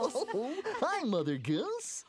Goose. Hi, Mother Goose.